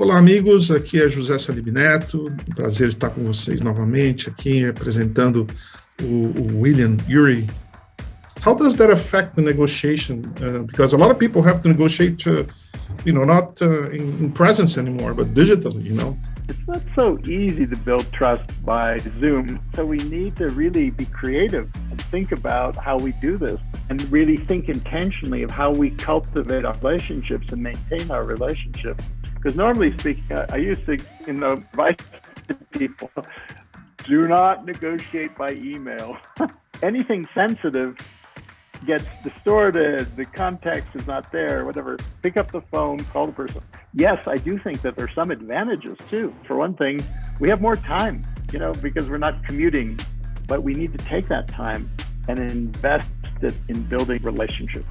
Olá, amigos. Aqui é José Salibi Neto. Um prazer estar com vocês novamente aqui apresentando o, o William Ury. How does that affect the negotiation? Uh, because a lot of people have to negotiate, uh, you know, not uh, in, in presence anymore, but digitally, you know. It's not so easy to build trust by Zoom. So we need to really be creative and think about how we do this and really think intentionally of how we cultivate our relationships and maintain our relationships. Because normally speaking, I, I used to, you know, advise people do not negotiate by email. Anything sensitive gets distorted, the context is not there, whatever. Pick up the phone, call the person. Yes, I do think that there's some advantages too. For one thing, we have more time, you know, because we're not commuting, but we need to take that time and invest it in building relationships.